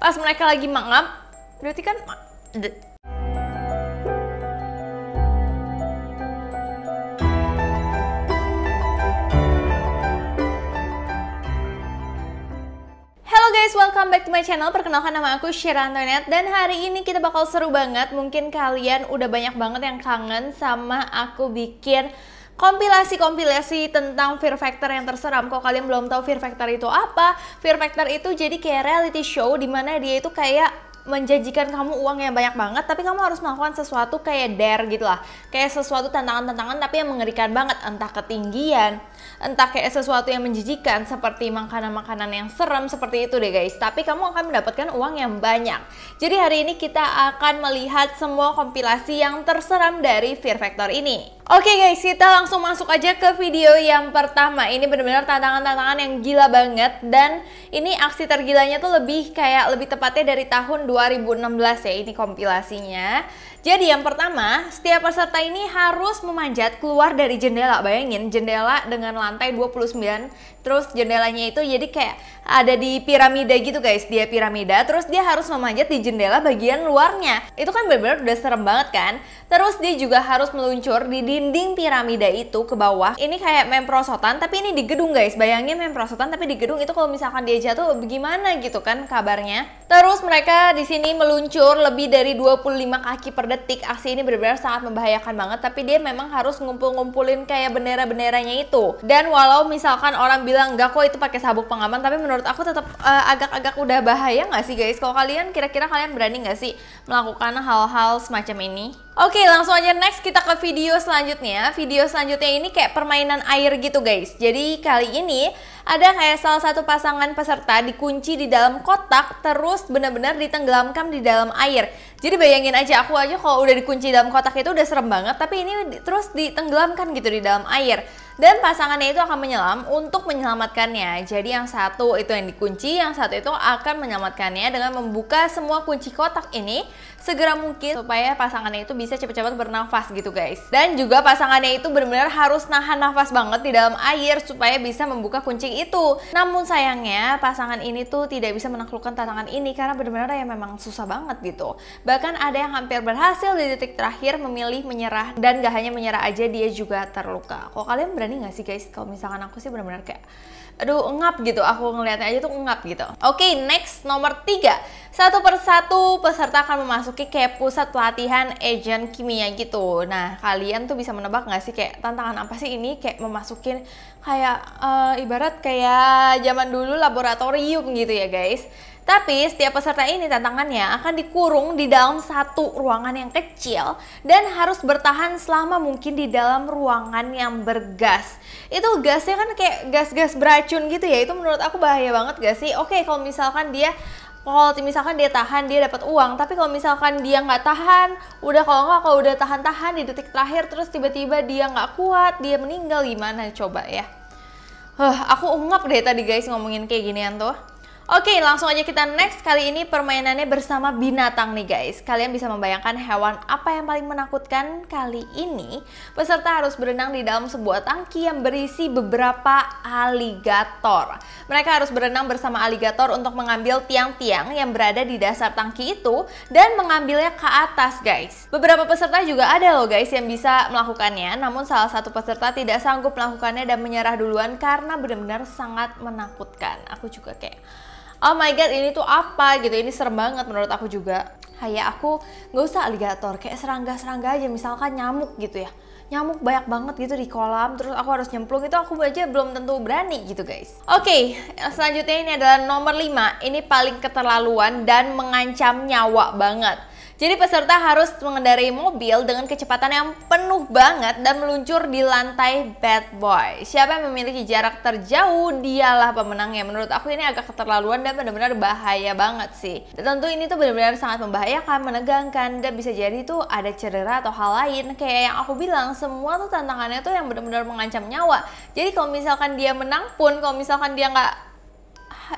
pas mereka lagi mangap berarti kan guys, welcome back to my channel. Perkenalkan nama aku Syira Antoinette dan hari ini kita bakal seru banget. Mungkin kalian udah banyak banget yang kangen sama aku bikin kompilasi-kompilasi tentang Fear Factor yang terseram. Kok kalian belum tahu Fear Factor itu apa? Fear Factor itu jadi kayak reality show di mana dia itu kayak menjanjikan kamu uang yang banyak banget tapi kamu harus melakukan sesuatu kayak dare gitu lah. Kayak sesuatu tantangan-tantangan tapi yang mengerikan banget. Entah ketinggian entah kayak sesuatu yang menjijikan seperti makanan-makanan yang serem seperti itu deh guys. Tapi kamu akan mendapatkan uang yang banyak. Jadi hari ini kita akan melihat semua kompilasi yang terseram dari Fear Factor ini Oke okay guys, kita langsung masuk aja ke video yang pertama. Ini benar-benar tantangan-tantangan yang gila banget dan ini aksi tergilanya tuh lebih kayak lebih tepatnya dari tahun 2016 ya ini kompilasinya. Jadi yang pertama, setiap peserta ini harus memanjat keluar dari jendela. Bayangin, jendela dengan lantai 29, terus jendelanya itu jadi kayak ada di piramida gitu guys. Dia piramida, terus dia harus memanjat di jendela bagian luarnya. Itu kan benar-benar udah serem banget kan? Terus dia juga harus meluncur di dinding piramida itu ke bawah. Ini kayak main prosotan, tapi ini di gedung guys. Bayangin main prosotan tapi di gedung itu kalau misalkan dia jatuh bagaimana gitu kan kabarnya. Terus mereka di sini meluncur lebih dari 25 kaki per detik aksi ini benar-benar sangat membahayakan banget tapi dia memang harus ngumpul-ngumpulin kayak bendera-benderanya itu. Dan walau misalkan orang bilang enggak kok itu pakai sabuk pengaman tapi menurut aku tetap uh, agak-agak udah bahaya nggak sih guys? Kalau kalian kira-kira kalian berani nggak sih melakukan hal-hal semacam ini? Oke langsung aja next kita ke video selanjutnya. Video selanjutnya ini kayak permainan air gitu guys. Jadi kali ini ada kayak salah satu pasangan peserta dikunci di dalam kotak Terus benar-benar ditenggelamkan di dalam air Jadi bayangin aja aku aja kalau udah dikunci dalam kotak itu udah serem banget Tapi ini terus ditenggelamkan gitu di dalam air dan pasangannya itu akan menyelam untuk menyelamatkannya. Jadi yang satu itu yang dikunci, yang satu itu akan menyelamatkannya dengan membuka semua kunci kotak ini segera mungkin supaya pasangannya itu bisa cepat-cepat bernafas gitu guys. Dan juga pasangannya itu benar-benar harus nahan nafas banget di dalam air supaya bisa membuka kunci itu. Namun sayangnya pasangan ini tuh tidak bisa menaklukkan tantangan ini karena benar-benar ya memang susah banget gitu. Bahkan ada yang hampir berhasil di detik terakhir memilih menyerah dan gak hanya menyerah aja dia juga terluka. Kalau kalian berani nggak sih guys? Kalau misalkan aku sih benar-benar kayak aduh ngap gitu. Aku ngeliatnya aja tuh ngap gitu. Oke okay, next nomor tiga. Satu persatu peserta akan memasuki kayak pusat pelatihan agent kimia gitu. Nah kalian tuh bisa menebak nggak sih kayak tantangan apa sih ini kayak memasukin kayak uh, ibarat kayak zaman dulu laboratorium gitu ya guys tapi setiap peserta ini tantangannya akan dikurung di dalam satu ruangan yang kecil dan harus bertahan selama mungkin di dalam ruangan yang bergas. Itu gasnya kan kayak gas-gas beracun gitu ya. Itu menurut aku bahaya banget gak sih? Oke, kalau misalkan dia kalau misalkan dia tahan dia dapat uang tapi kalau misalkan dia nggak tahan udah kalau nggak kalau udah tahan-tahan di detik terakhir terus tiba-tiba dia nggak kuat dia meninggal gimana coba ya huh, aku ungap deh tadi guys ngomongin kayak ginian tuh Oke, langsung aja kita next. Kali ini permainannya bersama binatang nih guys. Kalian bisa membayangkan hewan apa yang paling menakutkan? Kali ini peserta harus berenang di dalam sebuah tangki yang berisi beberapa aligator. Mereka harus berenang bersama aligator untuk mengambil tiang-tiang yang berada di dasar tangki itu dan mengambilnya ke atas guys. Beberapa peserta juga ada loh guys yang bisa melakukannya, namun salah satu peserta tidak sanggup melakukannya dan menyerah duluan karena benar-benar sangat menakutkan. Aku juga kayak oh my god ini tuh apa gitu ini serem banget menurut aku juga. Kayak aku nggak usah aligator kayak serangga-serangga aja misalkan nyamuk gitu ya. Nyamuk banyak banget gitu di kolam terus aku harus nyemplung itu aku aja belum tentu berani gitu guys. Oke okay, selanjutnya ini adalah nomor 5 ini paling keterlaluan dan mengancam nyawa banget jadi peserta harus mengendarai mobil dengan kecepatan yang penuh banget dan meluncur di lantai bad boy. Siapa yang memiliki jarak terjauh dialah pemenangnya. Menurut aku ini agak keterlaluan dan benar-benar bahaya banget sih. Tentu ini tuh benar-benar sangat membahayakan, menegangkan dan bisa jadi tuh ada cedera atau hal lain. Kayak yang aku bilang, semua tuh tantangannya tuh yang benar-benar mengancam nyawa. Jadi kalau misalkan dia menang pun, kalau misalkan dia nggak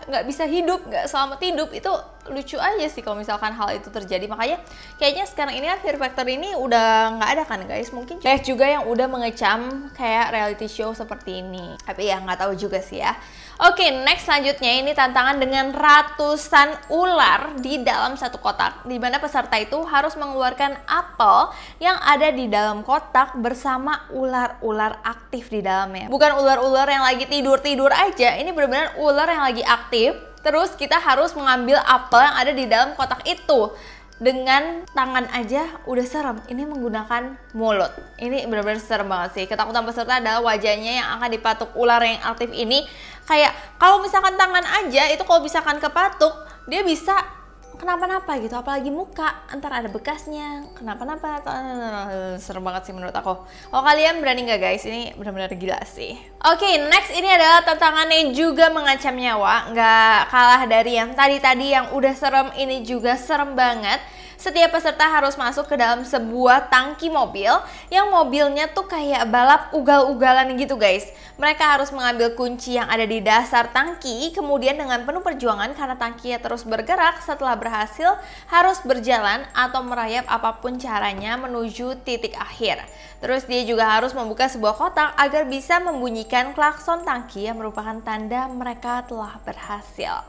nggak bisa hidup nggak selamat hidup itu lucu aja sih kalau misalkan hal itu terjadi. Makanya kayaknya sekarang ini kan Fear Factor ini udah nggak ada kan guys? Mungkin banyak juga yang udah mengecam kayak reality show seperti ini. Tapi ya nggak tahu juga sih ya Oke, next selanjutnya ini tantangan dengan ratusan ular di dalam satu kotak. Di mana peserta itu harus mengeluarkan apel yang ada di dalam kotak bersama ular-ular aktif di dalamnya. Bukan ular-ular yang lagi tidur-tidur aja, ini benar-benar ular yang lagi aktif. Terus kita harus mengambil apel yang ada di dalam kotak itu dengan tangan aja udah serem. Ini menggunakan mulut. Ini benar-benar serem banget sih. Ketakutan peserta adalah wajahnya yang akan dipatuk ular yang aktif ini. Kayak kalau misalkan tangan aja itu kalau misalkan kepatuk dia bisa kenapa-napa gitu apalagi muka entar ada bekasnya kenapa-napa serem banget sih menurut aku. Oh kalian berani nggak guys? Ini benar-benar gila sih. Oke okay, next ini adalah tantangan yang juga mengancam nyawa. Nggak kalah dari yang tadi-tadi yang udah serem ini juga serem banget setiap peserta harus masuk ke dalam sebuah tangki mobil yang mobilnya tuh kayak balap ugal-ugalan gitu guys. Mereka harus mengambil kunci yang ada di dasar tangki, kemudian dengan penuh perjuangan karena tangkinya terus bergerak setelah berhasil harus berjalan atau merayap apa pun caranya menuju titik akhir. Terus dia juga harus membuka sebuah kotak agar bisa membunyikan klakson tangki yang merupakan tanda mereka telah berhasil.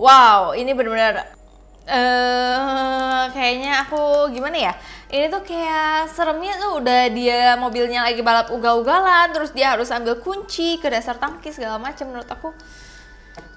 Wow, ini benar-benar uh, kayaknya aku gimana ya? Ini tuh kayak seremnya tuh udah dia mobilnya lagi balap ugal-ugalan terus dia harus ambil kunci ke dasar tangki segala macam menurut aku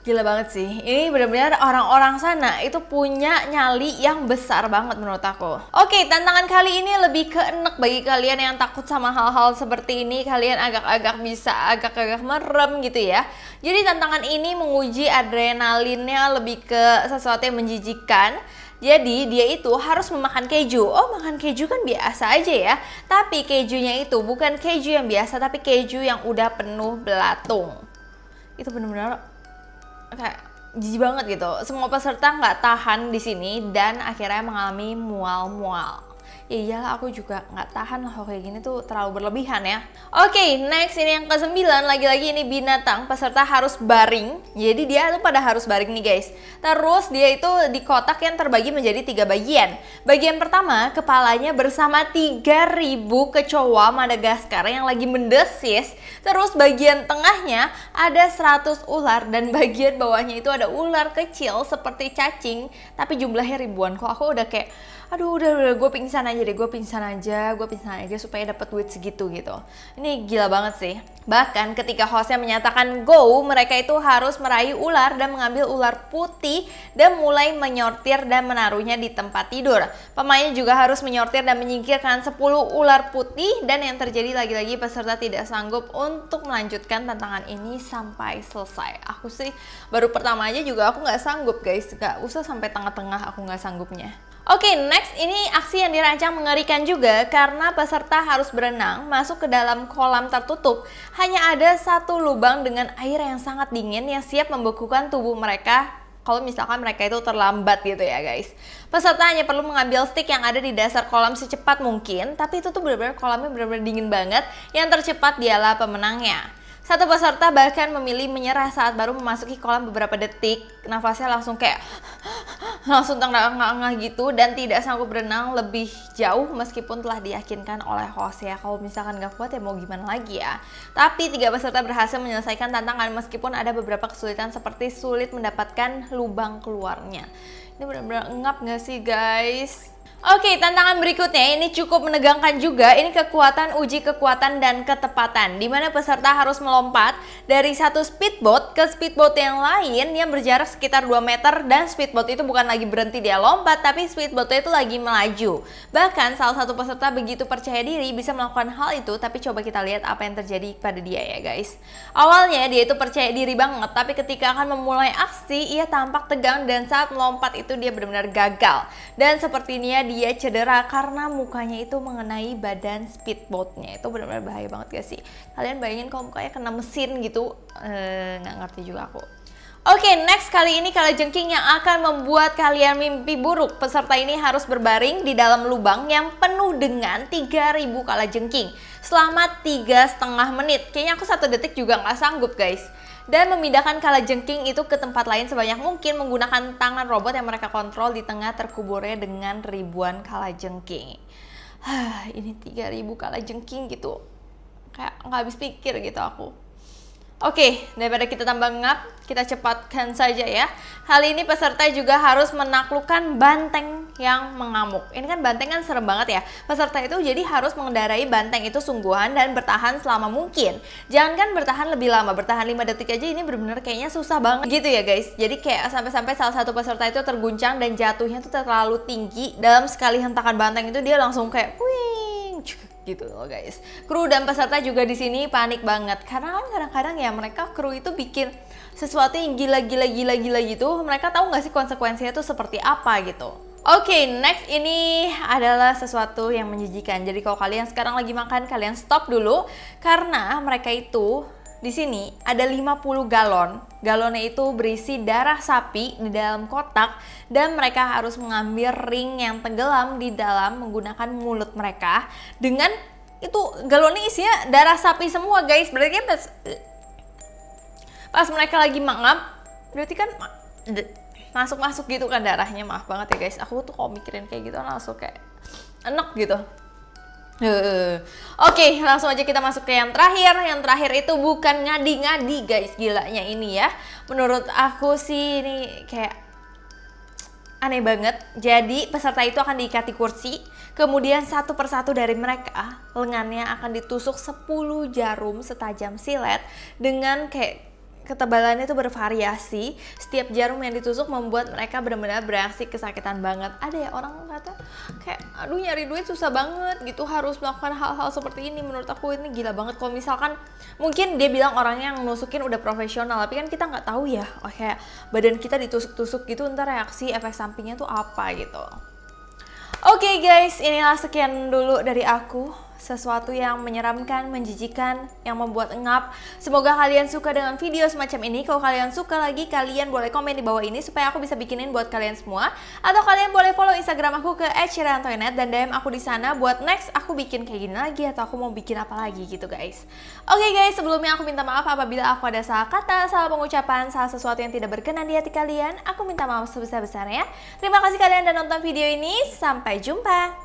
Gila banget sih. Ini benar-benar orang-orang sana itu punya nyali yang besar banget menurut aku. Oke, tantangan kali ini lebih ke enek bagi kalian yang takut sama hal-hal seperti ini. Kalian agak-agak bisa agak-agak merem gitu ya. Jadi tantangan ini menguji adrenalinnya lebih ke sesuatu yang menjijikan. Jadi dia itu harus memakan keju. Oh makan keju kan biasa aja ya. Tapi kejunya itu bukan keju yang biasa tapi keju yang udah penuh belatung. Itu benar-benar kayak jijik banget gitu. Semua peserta nggak tahan di sini dan akhirnya mengalami mual-mual ya iyalah aku juga nggak tahan lah kayak gini tuh terlalu berlebihan ya. Oke okay, next ini yang ke sembilan lagi-lagi ini binatang peserta harus baring. Jadi dia tuh pada harus baring nih guys. Terus dia itu di kotak yang terbagi menjadi tiga bagian. Bagian pertama kepalanya bersama 3000 kecoa Madagaskar yang lagi mendesis. Terus bagian tengahnya ada 100 ular dan bagian bawahnya itu ada ular kecil seperti cacing tapi jumlahnya ribuan. Kok aku udah kayak aduh udah udah gue pingsan aja deh gue pingsan aja gue pingsan aja supaya dapat duit segitu gitu. Ini gila banget sih. Bahkan ketika hostnya menyatakan go mereka itu harus meraih ular dan mengambil ular putih dan mulai menyortir dan menaruhnya di tempat tidur. Pemainnya juga harus menyortir dan menyingkirkan 10 ular putih dan yang terjadi lagi-lagi peserta tidak sanggup untuk melanjutkan tantangan ini sampai selesai. Aku sih baru pertama aja juga aku nggak sanggup guys. Nggak usah sampai tengah-tengah aku nggak sanggupnya Oke, okay, next ini aksi yang dirancang mengerikan juga karena peserta harus berenang masuk ke dalam kolam tertutup. Hanya ada satu lubang dengan air yang sangat dingin yang siap membekukan tubuh mereka kalau misalkan mereka itu terlambat gitu ya guys. Peserta hanya perlu mengambil stick yang ada di dasar kolam secepat mungkin, tapi itu tuh benar-benar kolamnya benar-benar dingin banget. Yang tercepat dialah pemenangnya. Satu peserta bahkan memilih menyerah saat baru memasuki kolam beberapa detik. Nafasnya langsung kayak langsung tengah-tengah gitu dan tidak sanggup berenang lebih jauh meskipun telah diyakinkan oleh host ya. Kalau misalkan gak kuat ya mau gimana lagi ya. Tapi tiga peserta berhasil menyelesaikan tantangan meskipun ada beberapa kesulitan seperti sulit mendapatkan lubang keluarnya. Ini benar-benar ngap gak sih guys? Oke, tantangan berikutnya ini cukup menegangkan juga. Ini kekuatan uji kekuatan dan ketepatan, di mana peserta harus melompat dari satu speedboat ke speedboat yang lain yang berjarak sekitar 2 meter dan speedboat itu bukan lagi berhenti dia lompat, tapi speedboat itu lagi melaju. Bahkan salah satu peserta begitu percaya diri bisa melakukan hal itu, tapi coba kita lihat apa yang terjadi pada dia ya guys. Awalnya dia itu percaya diri banget, tapi ketika akan memulai aksi, ia tampak tegang dan saat melompat itu dia benar-benar gagal. Dan sepertinya dia dia cedera karena mukanya itu mengenai badan speedboatnya. Itu benar-benar bahaya banget gak sih? Kalian bayangin kalau mukanya kena mesin gitu. Eh, nggak ngerti juga aku. Oke, okay, next kali ini kala jengking yang akan membuat kalian mimpi buruk. Peserta ini harus berbaring di dalam lubang yang penuh dengan 3000 kala jengking. Selama tiga setengah menit. Kayaknya aku satu detik juga nggak sanggup guys dan memindahkan kala jengking itu ke tempat lain sebanyak mungkin menggunakan tangan robot yang mereka kontrol di tengah terkuburnya dengan ribuan kala jengking. Ini 3000 kala jengking gitu. Kayak nggak habis pikir gitu aku. Oke, daripada kita tambah ngap, kita cepatkan saja ya. Hal ini peserta juga harus menaklukkan banteng yang mengamuk. Ini kan banteng kan serem banget ya. Peserta itu jadi harus mengendarai banteng itu sungguhan dan bertahan selama mungkin. Jangan kan bertahan lebih lama, bertahan 5 detik aja ini benar-benar kayaknya susah banget gitu ya guys. Jadi kayak sampai-sampai salah satu peserta itu terguncang dan jatuhnya tuh terlalu tinggi. Dalam sekali hentakan banteng itu dia langsung kayak wing gitu loh guys. Kru dan peserta juga di sini panik banget karena kan kadang-kadang ya mereka kru itu bikin sesuatu yang gila-gila gila-gila gitu. Mereka tahu nggak sih konsekuensinya itu seperti apa gitu. Oke, okay, next ini adalah sesuatu yang menjijikan. Jadi kalau kalian sekarang lagi makan, kalian stop dulu karena mereka itu di sini ada 50 galon. Galonnya itu berisi darah sapi di dalam kotak dan mereka harus mengambil ring yang tenggelam di dalam menggunakan mulut mereka dengan itu galonnya isinya darah sapi semua guys. Berarti kan pas, mereka lagi mangap, berarti kan masuk-masuk gitu kan darahnya. Maaf banget ya guys. Aku tuh kalau mikirin kayak gitu langsung kayak enak gitu. Oke, okay, langsung aja kita masuk ke yang terakhir. Yang terakhir itu bukan ngadi-ngadi, guys. Gilanya ini ya. Menurut aku sih ini kayak aneh banget. Jadi peserta itu akan diikati kursi, kemudian satu persatu dari mereka lengannya akan ditusuk 10 jarum setajam silet dengan kayak ketebalannya itu bervariasi. Setiap jarum yang ditusuk membuat mereka benar-benar bereaksi kesakitan banget. Ada ya orang kata kayak aduh nyari duit susah banget gitu harus melakukan hal-hal seperti ini. Menurut aku ini gila banget kalau misalkan mungkin dia bilang orangnya yang nusukin udah profesional, tapi kan kita nggak tahu ya. Oh kayak badan kita ditusuk-tusuk gitu ntar reaksi efek sampingnya tuh apa gitu. Oke okay guys, inilah sekian dulu dari aku sesuatu yang menyeramkan, menjijikan, yang membuat ngap. Semoga kalian suka dengan video semacam ini. Kalau kalian suka lagi, kalian boleh komen di bawah ini supaya aku bisa bikinin buat kalian semua. Atau kalian boleh follow Instagram aku ke @cirantoinet dan DM aku di sana buat next aku bikin kayak gini lagi atau aku mau bikin apa lagi gitu guys. Oke okay guys, sebelumnya aku minta maaf apabila aku ada salah kata, salah pengucapan, salah sesuatu yang tidak berkenan di hati kalian. Aku minta maaf sebesar-besarnya. Terima kasih kalian udah nonton video ini. Sampai jumpa.